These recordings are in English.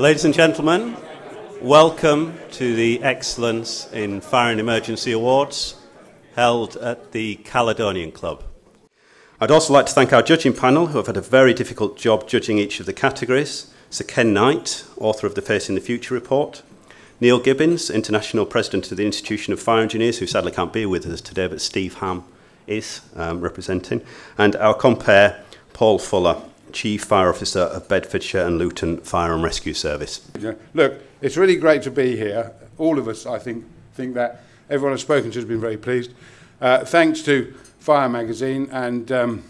Ladies and gentlemen, welcome to the Excellence in Fire and Emergency Awards held at the Caledonian Club. I'd also like to thank our judging panel who have had a very difficult job judging each of the categories. Sir Ken Knight, author of the Facing the Future report, Neil Gibbons, International President of the Institution of Fire Engineers, who sadly can't be with us today, but Steve Ham is um, representing, and our compare, Paul Fuller, Chief Fire Officer of Bedfordshire and Luton Fire and Rescue Service. Look, it's really great to be here. All of us, I think, think that everyone I've spoken to has been very pleased. Uh, thanks to Fire Magazine and um,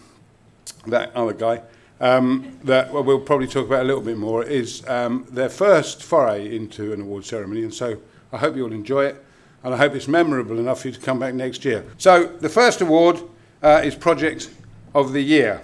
that other guy, um, that well, we'll probably talk about a little bit more, is um, their first foray into an award ceremony. And so I hope you'll enjoy it. And I hope it's memorable enough for you to come back next year. So the first award uh, is Project of the Year.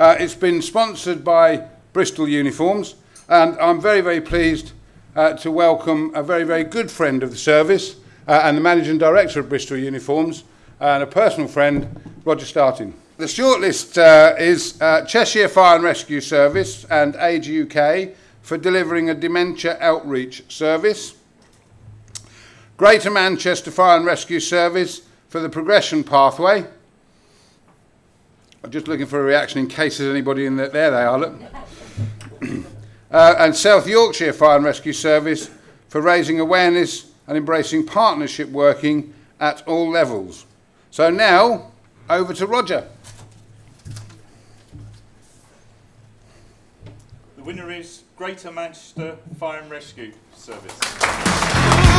Uh, it's been sponsored by Bristol Uniforms, and I'm very, very pleased uh, to welcome a very, very good friend of the service uh, and the Managing Director of Bristol Uniforms, and a personal friend, Roger Starting. The shortlist uh, is uh, Cheshire Fire and Rescue Service and Age UK for delivering a dementia outreach service. Greater Manchester Fire and Rescue Service for the progression pathway. I'm just looking for a reaction in case there's anybody in there. There they are, look. uh, and South Yorkshire Fire and Rescue Service for raising awareness and embracing partnership working at all levels. So now, over to Roger. The winner is Greater Manchester Fire and Rescue Service.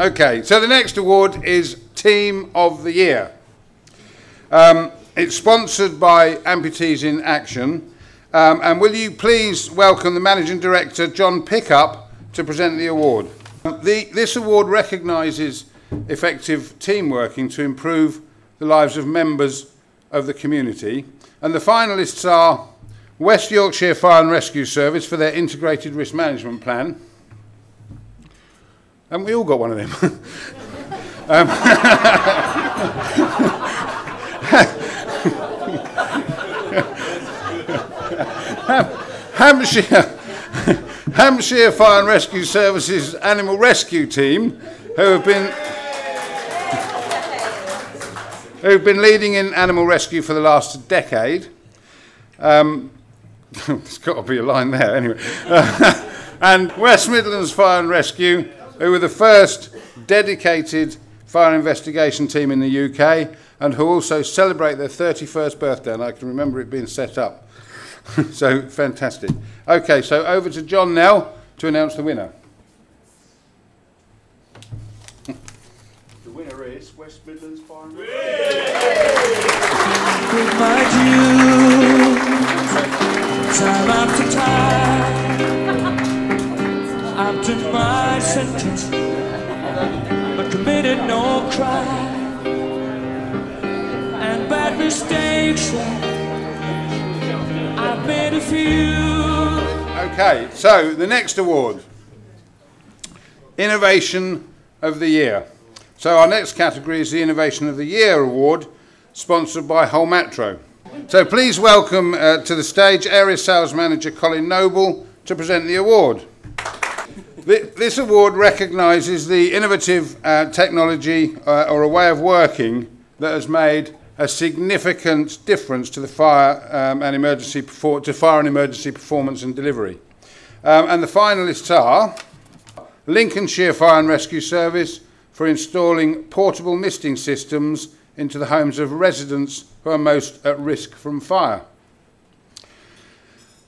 Okay, so the next award is Team of the Year. Um, it's sponsored by Amputees in Action. Um, and will you please welcome the Managing Director, John Pickup, to present the award. The, this award recognises effective team working to improve the lives of members of the community. And the finalists are West Yorkshire Fire and Rescue Service for their integrated risk management plan. And we all got one of them. um, Hampshire, Hampshire Fire and Rescue Services Animal Rescue Team, who have been who've been leading in animal rescue for the last decade. Um, there's got to be a line there, anyway. and West Midlands Fire and Rescue, who were the first dedicated fire investigation team in the UK and who also celebrate their 31st birthday, and I can remember it being set up. so fantastic. Okay, so over to John now to announce the winner. The winner is West Midlands Fire and With my time after time, I've sentence, but committed no crime, and bad mistakes. I've made a few. Okay, so the next award Innovation of the Year. So our next category is the Innovation of the Year Award, sponsored by Holmatro. So please welcome uh, to the stage Area Sales Manager Colin Noble to present the award. This award recognises the innovative uh, technology uh, or a way of working that has made a significant difference to the fire um, and emergency to fire and emergency performance and delivery. Um, and the finalists are Lincolnshire Fire and Rescue Service for installing portable misting systems into the homes of residents who are most at risk from fire.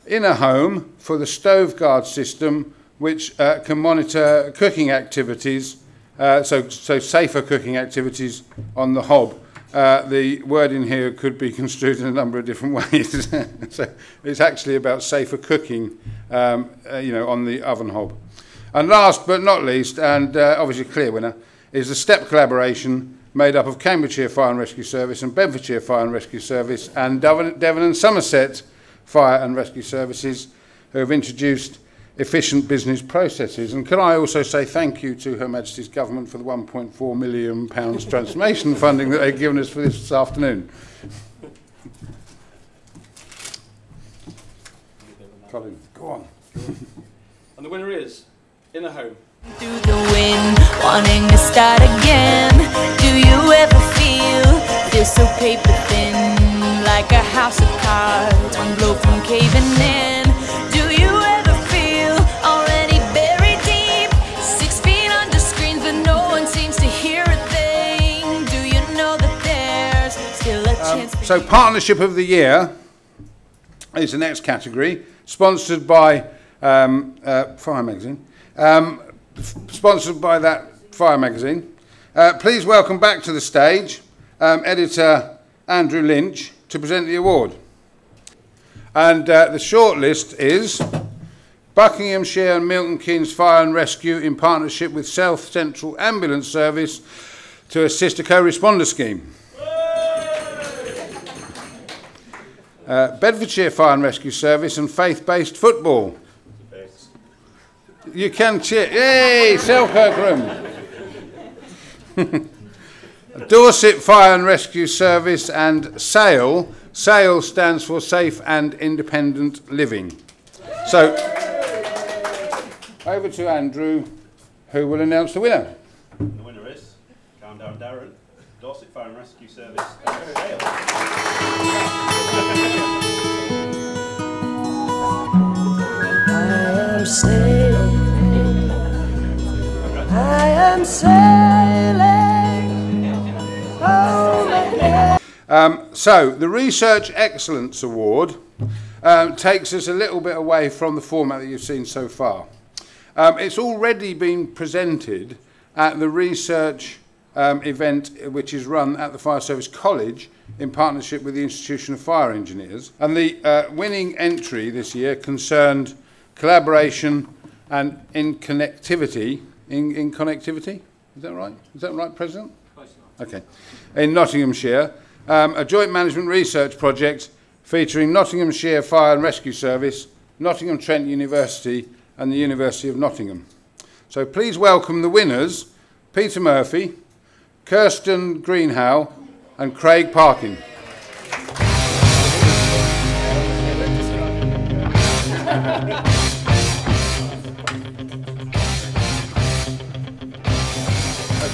Innohome for the stove guard system which uh, can monitor cooking activities, uh, so, so safer cooking activities on the hob uh, the word in here could be construed in a number of different ways. so it's actually about safer cooking, um, uh, you know, on the oven hob. And last but not least, and uh, obviously clear winner, is the STEP collaboration made up of Cambridgeshire Fire and Rescue Service and Bedfordshire Fire and Rescue Service and Devon, Devon and Somerset Fire and Rescue Services who have introduced efficient business processes. And can I also say thank you to Her Majesty's Government for the 1.4 million pounds transformation funding that they've given us for this this afternoon. Colin, go on. And the winner is Innohome. through the wind, wanting to start again. Do you ever feel feel so paper thin, like a house of cards, one blow from caving in? Still a chance? for So, Partnership of the Year is the next category, sponsored by um, uh, Fire Magazine. Um, sponsored by that Fire Magazine. Uh, please welcome back to the stage um, editor Andrew Lynch to present the award. And uh, the shortlist is Buckinghamshire and Milton Keynes Fire and Rescue in partnership with South Central Ambulance Service to assist a co-responder scheme. Uh, Bedfordshire Fire and Rescue Service and faith-based football. You can cheer. Yay, Selkirk Room. Dorset Fire and Rescue Service and SAIL. SAIL stands for Safe and Independent Living. So, over to Andrew, who will announce the winner. The winner is Calm Down Darren, Dorset Fire and Rescue Service. I am sailing. I am sailing. Um, so, the Research Excellence Award um, takes us a little bit away from the format that you've seen so far. Um, it's already been presented at the research um, event uh, which is run at the Fire Service College in partnership with the Institution of Fire Engineers. And the uh, winning entry this year concerned collaboration and in connectivity. In, in connectivity? Is that right? Is that right, President? Okay. In Nottinghamshire, um, a joint management research project featuring Nottinghamshire Fire and Rescue Service, Nottingham Trent University and the University of Nottingham. So please welcome the winners, Peter Murphy, Kirsten Greenhow, and Craig Parkin.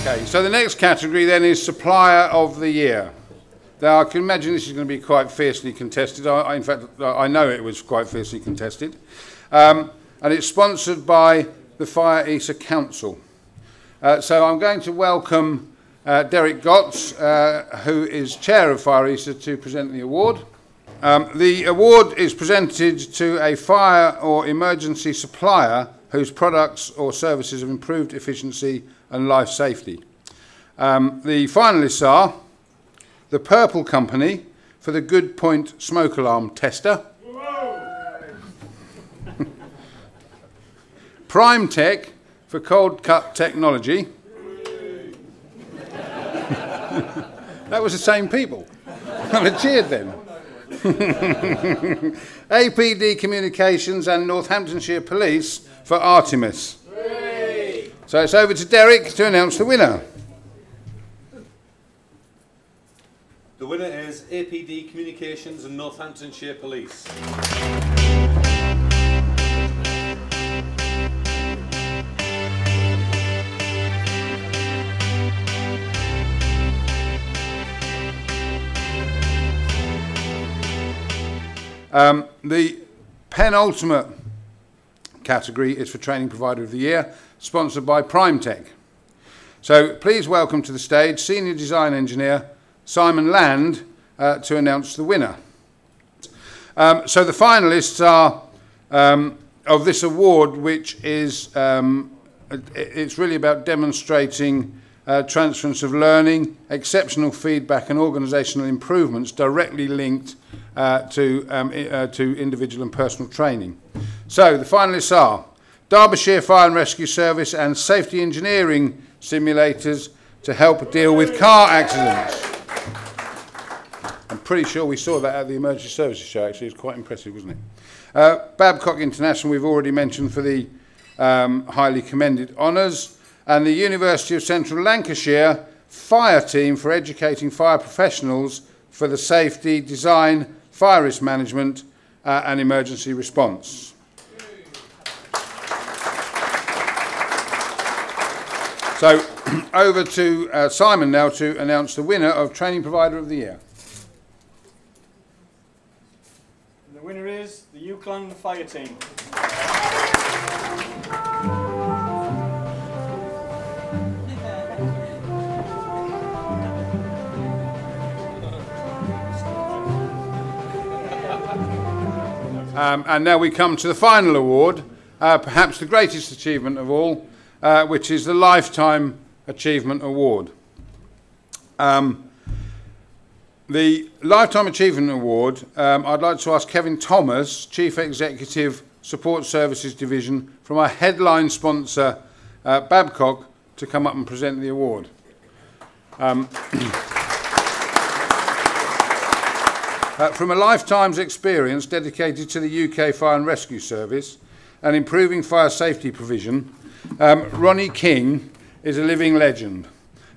Okay, so the next category then is Supplier of the Year. Now, I can imagine this is going to be quite fiercely contested. I, I, in fact, I know it was quite fiercely contested. Um, and it's sponsored by the Fire ESA Council. Uh, so I'm going to welcome uh, Derek Gotts, uh, who is chair of Fire ESA, to present the award. Um, the award is presented to a fire or emergency supplier whose products or services have improved efficiency and life safety. Um, the finalists are the Purple Company for the Good Point smoke alarm tester. Prime Tech for cold cut technology. that was the same people. I cheered then. APD Communications and Northamptonshire Police for Artemis. So it's over to Derek to announce the winner. The winner is APD Communications and Northamptonshire Police. Um, the penultimate category is for Training Provider of the Year, sponsored by Prime Tech. So please welcome to the stage Senior Design Engineer Simon Land uh, to announce the winner. Um, so the finalists are um, of this award, which is um, it's really about demonstrating uh, transference of learning, exceptional feedback, and organisational improvements directly linked uh, to um, uh, to individual and personal training. So the finalists are Derbyshire Fire and Rescue Service and Safety Engineering Simulators to help deal with car accidents. I'm pretty sure we saw that at the emergency services show. Actually, it was quite impressive, wasn't it? Uh, Babcock International, we've already mentioned for the um, highly commended honours, and the University of Central Lancashire Fire Team for educating fire professionals for the safety, design, fire risk management, uh, and emergency response. So, over to uh, Simon now to announce the winner of Training Provider of the Year. And the winner is the UCLan Fire Team. Um, and now we come to the final award, uh, perhaps the greatest achievement of all, uh, which is the Lifetime Achievement Award. Um, the Lifetime Achievement Award, um, I'd like to ask Kevin Thomas, Chief Executive Support Services Division, from our headline sponsor, uh, Babcock, to come up and present the award. Um, Uh, from a lifetime's experience dedicated to the UK Fire and Rescue Service and improving fire safety provision, um, Ronnie King is a living legend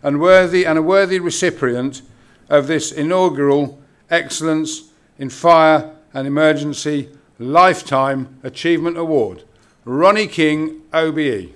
and worthy and a worthy recipient of this inaugural Excellence in Fire and Emergency Lifetime Achievement Award. Ronnie King, OBE.